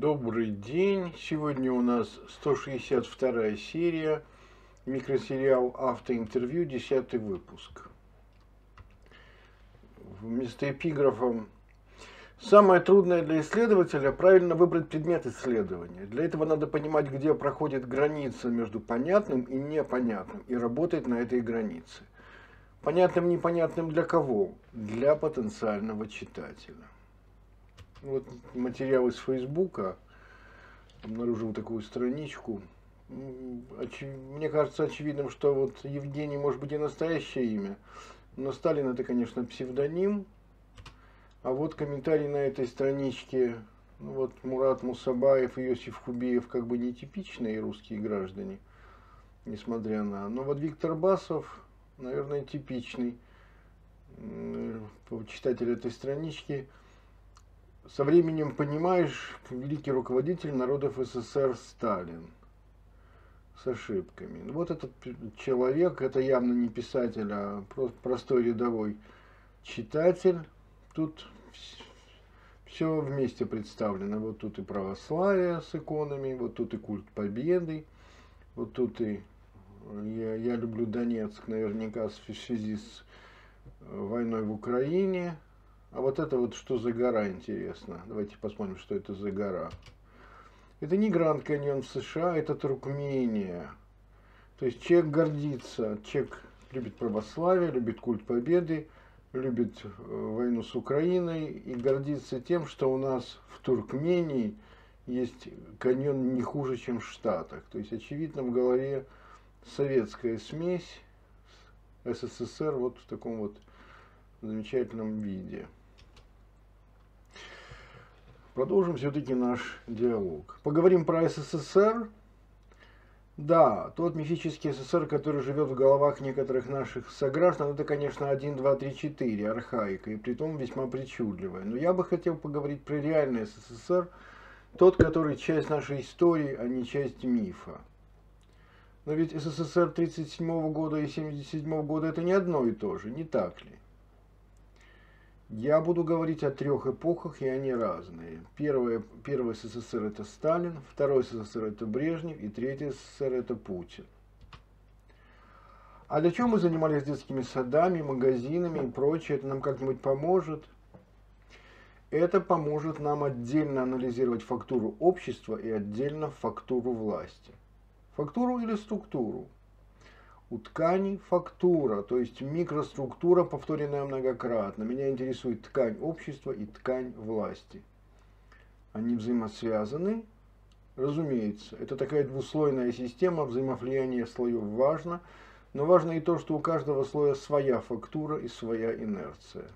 Добрый день. Сегодня у нас 162 серия, микросериал «Автоинтервью», 10 выпуск. Вместо эпиграфа Самое трудное для исследователя – правильно выбрать предмет исследования. Для этого надо понимать, где проходит граница между понятным и непонятным, и работать на этой границе. Понятным непонятным для кого? Для потенциального читателя. Вот материал из Фейсбука, обнаружил такую страничку. Мне кажется очевидным, что вот Евгений может быть и настоящее имя, но Сталин это, конечно, псевдоним, а вот комментарий на этой страничке, ну вот Мурат Мусабаев и Иосиф Хубиев как бы нетипичные русские граждане, несмотря на... Но вот Виктор Басов, наверное, типичный читатель этой странички. Со временем понимаешь, великий руководитель народов СССР Сталин с ошибками. Вот этот человек, это явно не писатель, а простой рядовой читатель, Тут все вместе представлено. Вот тут и православие с иконами, вот тут и культ победы, вот тут и я, я люблю Донецк наверняка в связи с войной в Украине. А вот это вот что за гора, интересно. Давайте посмотрим, что это за гора. Это не Гранд Каньон в США, это Туркмения. То есть человек гордится, человек любит православие, любит культ победы, любит э, войну с Украиной и гордится тем, что у нас в Туркмении есть каньон не хуже, чем в Штатах. То есть, очевидно, в голове советская смесь СССР вот в таком вот замечательном виде. Продолжим все-таки наш диалог. Поговорим про СССР да, тот мифический СССР, который живет в головах некоторых наших сограждан, это, конечно, 1, 2, 3, 4, архаика, и при том весьма причудливая. Но я бы хотел поговорить про реальный СССР, тот, который часть нашей истории, а не часть мифа. Но ведь СССР 1937 года и 1977 года это не одно и то же, не так ли? Я буду говорить о трех эпохах, и они разные. Первый, первый СССР это Сталин, второй СССР это Брежнев, и третий СССР это Путин. А для чего мы занимались детскими садами, магазинами и прочее? Это нам как-нибудь поможет? Это поможет нам отдельно анализировать фактуру общества и отдельно фактуру власти. Фактуру или структуру? У ткани фактура, то есть микроструктура, повторенная многократно. Меня интересует ткань общества и ткань власти. Они взаимосвязаны, разумеется. Это такая двуслойная система, взаимовлияние слоев важно, но важно и то, что у каждого слоя своя фактура и своя инерция.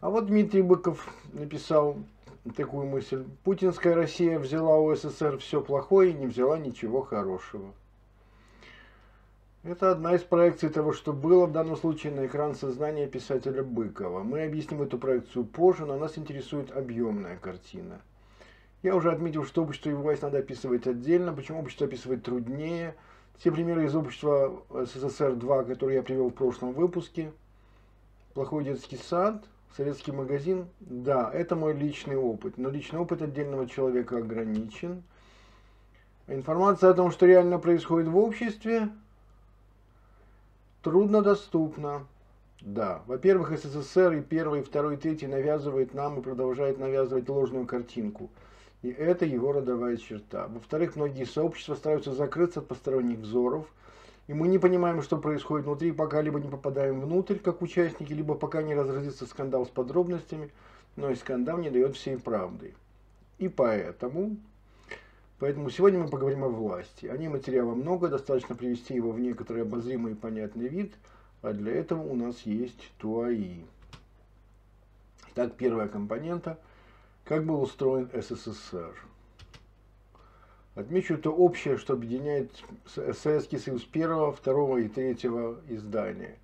А вот Дмитрий Быков написал такую мысль. Путинская Россия взяла у СССР все плохое и не взяла ничего хорошего. Это одна из проекций того, что было в данном случае на экран сознания писателя Быкова. Мы объясним эту проекцию позже, но нас интересует объемная картина. Я уже отметил, что общество и власть надо описывать отдельно. Почему общество описывать труднее? Все примеры из общества СССР-2, которые я привел в прошлом выпуске. Плохой детский сад, советский магазин. Да, это мой личный опыт, но личный опыт отдельного человека ограничен. Информация о том, что реально происходит в обществе, Труднодоступно. Да. Во-первых, СССР и первый, и второй, и третий навязывает нам и продолжает навязывать ложную картинку. И это его родовая черта. Во-вторых, многие сообщества стараются закрыться от посторонних взоров, и мы не понимаем, что происходит внутри, пока либо не попадаем внутрь, как участники, либо пока не разразится скандал с подробностями, но и скандал не дает всей правды. И поэтому Поэтому сегодня мы поговорим о власти. О ней материала много, достаточно привести его в некоторый обозримый и понятный вид, а для этого у нас есть ТУАИ. Итак, первая компонента. Как был устроен СССР? Отмечу то общее, что объединяет Советский Союз первого, второго и третьего издания.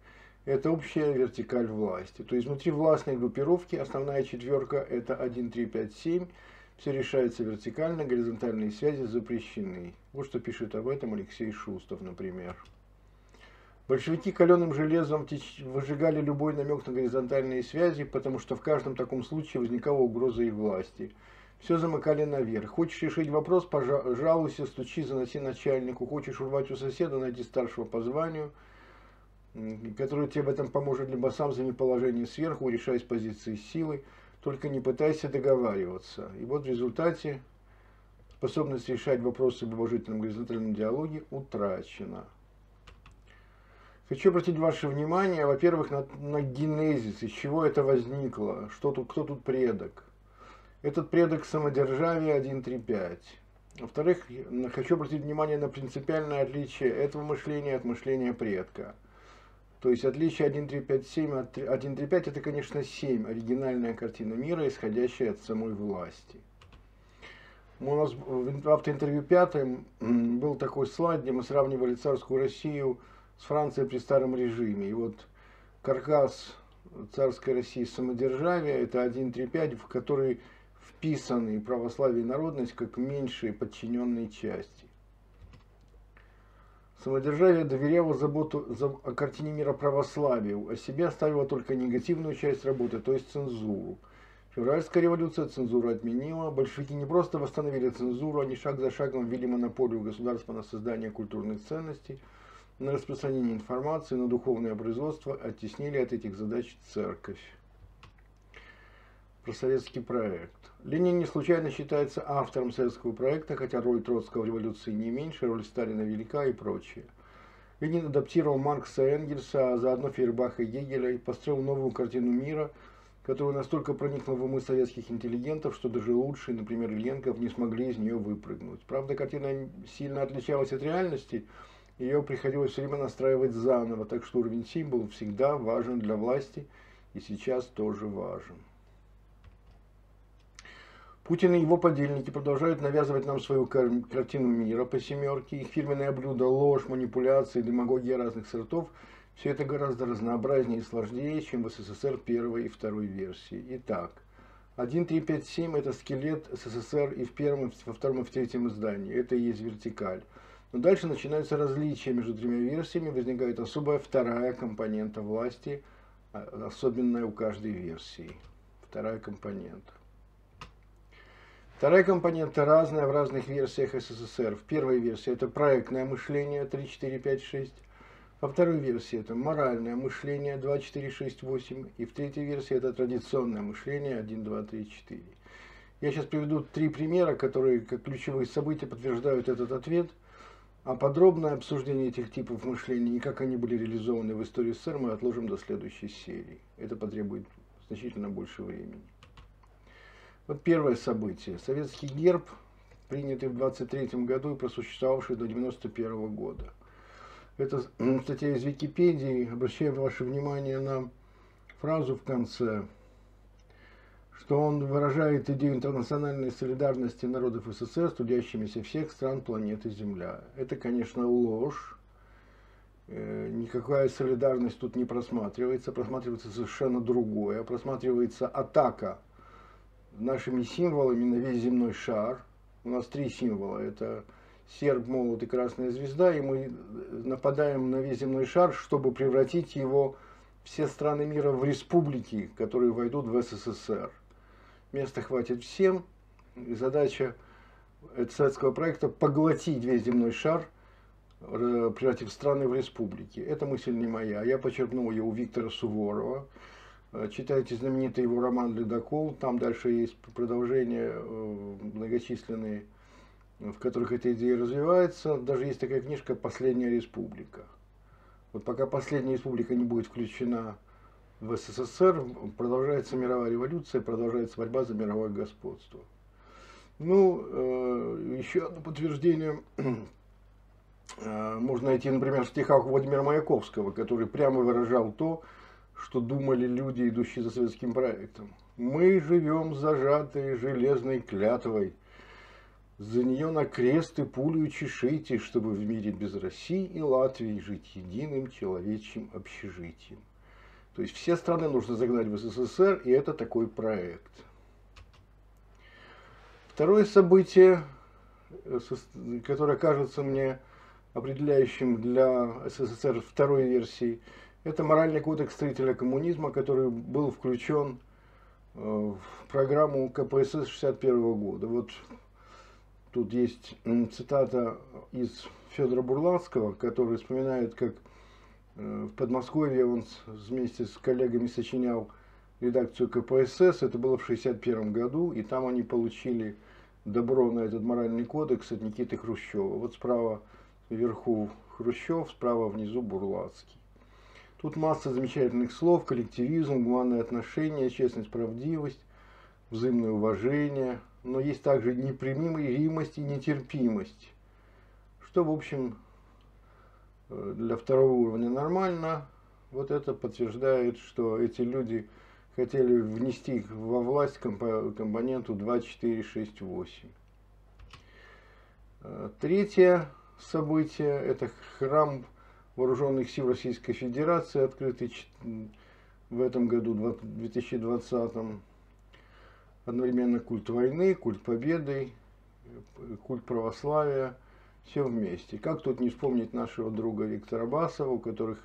Это общая вертикаль власти. То есть внутри властной группировки основная четверка это 1, 3, 5, 7 все решается вертикально, горизонтальные связи запрещены. Вот что пишет об этом Алексей Шустов, например. Большевики каленым железом выжигали любой намек на горизонтальные связи, потому что в каждом таком случае возникала угроза их власти. все замыкали наверх. Хочешь решить вопрос, пожалуйся, стучи, заноси начальнику. Хочешь урвать у соседа, найди старшего по званию, который тебе в этом поможет, либо сам займи положение сверху, решай с позиции силы. Только не пытайся договариваться. И вот в результате способность решать вопросы в уважительном горизонтальном диалоге утрачена. Хочу обратить ваше внимание, во-первых, на, на генезис, из чего это возникло, что тут, кто тут предок. Этот предок самодержавия 1.3.5. Во-вторых, хочу обратить внимание на принципиальное отличие этого мышления от мышления предка. То есть отличие 1.3.5.7 от 1.3.5 это, конечно, 7, оригинальная картина мира, исходящая от самой власти. У нас в автоинтервью пятым был такой слайд, где мы сравнивали царскую Россию с Францией при старом режиме. И вот каркас царской России самодержавия это 1.3.5, в который вписаны православие и народность как меньшие подчиненные части. Самодержавие доверяло заботу за, о картине мира православию, а себе оставило только негативную часть работы, то есть цензуру. Февральская революция цензуру отменила. Большевики не просто восстановили цензуру, они шаг за шагом ввели монополию государства на создание культурных ценностей, на распространение информации, на духовное производство, оттеснили от этих задач церковь. Про советский проект. Ленин не случайно считается автором советского проекта, хотя роль Троцкого в революции не меньше, роль Сталина велика и прочее. Ленин адаптировал Маркса и Энгельса, а заодно Фейербаха и Гегеля и построил новую картину мира, которая настолько проникла в умы советских интеллигентов, что даже лучшие, например, Ленков, не смогли из нее выпрыгнуть. Правда, картина сильно отличалась от реальности, ее приходилось все время настраивать заново, так что уровень символов всегда важен для власти и сейчас тоже важен. Путин и его подельники продолжают навязывать нам свою картину мира по семерке. Их фирменное блюдо, ложь, манипуляции, демагогия разных сортов – все это гораздо разнообразнее и сложнее, чем в СССР первой и второй версии. Итак, 1.3.5.7 – это скелет СССР и в первом, во втором и в третьем издании. Это и есть вертикаль. Но дальше начинаются различия между тремя версиями, возникает особая вторая компонента власти, а, особенная у каждой версии. Вторая компонента. Вторая компонента разная в разных версиях СССР. В первой версии это проектное мышление 3, 4, 5, 6. Во второй версии это моральное мышление 2, 4, 6, 8. И в третьей версии это традиционное мышление 1, 2, 3, 4. Я сейчас приведу три примера, которые как ключевые события подтверждают этот ответ. А подробное обсуждение этих типов мышления и как они были реализованы в истории СССР мы отложим до следующей серии. Это потребует значительно больше времени. Вот первое событие. Советский герб, принятый в 23 году и просуществовавший до 91 года. Это статья из Википедии. Обращаю ваше внимание на фразу в конце, что он выражает идею интернациональной солидарности народов СССР, трудящимися всех стран планеты Земля. Это, конечно, ложь. Э, никакая солидарность тут не просматривается. Просматривается совершенно другое. Просматривается атака нашими символами на весь земной шар. У нас три символа. Это серб, молот и красная звезда. И мы нападаем на весь земной шар, чтобы превратить его, все страны мира, в республики, которые войдут в СССР. Места хватит всем. И задача этого советского проекта поглотить весь земной шар, превратив страны в республики. Эта мысль не моя. Я почерпнул ее у Виктора Суворова. Э, читайте знаменитый его роман «Ледокол». Там дальше есть продолжение э, многочисленные, в которых эта идея развивается. Даже есть такая книжка «Последняя республика». Вот пока последняя республика не будет включена в СССР, продолжается мировая революция, продолжается борьба за мировое господство. Ну, э, еще одно подтверждение можно найти, например, в стихах Владимира Маяковского, который прямо выражал то, думали люди, идущие за советским проектом. Мы живем зажатые железной клятвой. За нее на крест и пулю чешите, чтобы в мире без России и Латвии жить единым человечьим общежитием. То есть все страны нужно загнать в СССР, и это такой проект. Второе событие, которое кажется мне определяющим для СССР второй версии – это моральный кодекс строителя коммунизма, который был включен в программу КПСС 61 года. Вот тут есть цитата из Федора Бурлацкого, который вспоминает, как в Подмосковье он вместе с коллегами сочинял редакцию КПСС, это было в 1961 году, и там они получили добро на этот моральный кодекс от Никиты Хрущева. Вот справа вверху Хрущев, справа внизу Бурлацкий. Тут масса замечательных слов, коллективизм, гуманные отношения, честность, правдивость, взаимное уважение, но есть также непримиримость и нетерпимость, что, в общем, э, для второго уровня нормально. Вот это подтверждает, что эти люди – хотели внести во власть компоненту 2468. Э, третье событие – это храм Вооруженных сил Российской Федерации, открытый в этом году, 2020 Одновременно культ войны, культ победы, культ православия, все вместе. Как тут не вспомнить нашего друга Виктора Басова, у которых,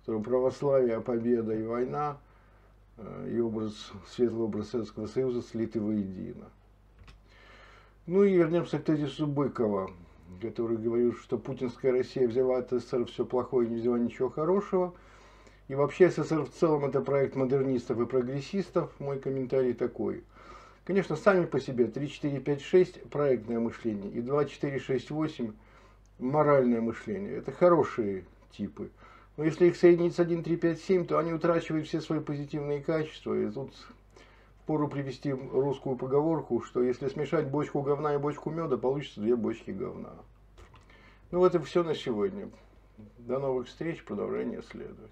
которого православие, победа и война – Э, и образ, светлый образ Советского Союза слиты воедино. Ну и вернемся к тезису Быкова, который говорил, что путинская Россия взяла от СССР все плохое и не взяла ничего хорошего. И вообще СССР в целом это проект модернистов и прогрессистов. Мой комментарий такой. Конечно, сами по себе 3, 4, 5, 6 проектное мышление и 2, 4, 6, 8 моральное мышление. Это хорошие типы. Но если их соединить с 1, 3, 5, 7, то они утрачивают все свои позитивные качества. И тут пору привести русскую поговорку, что если смешать бочку говна и бочку меда, получится две бочки говна. Ну вот и все на сегодня. До новых встреч, продолжение следует.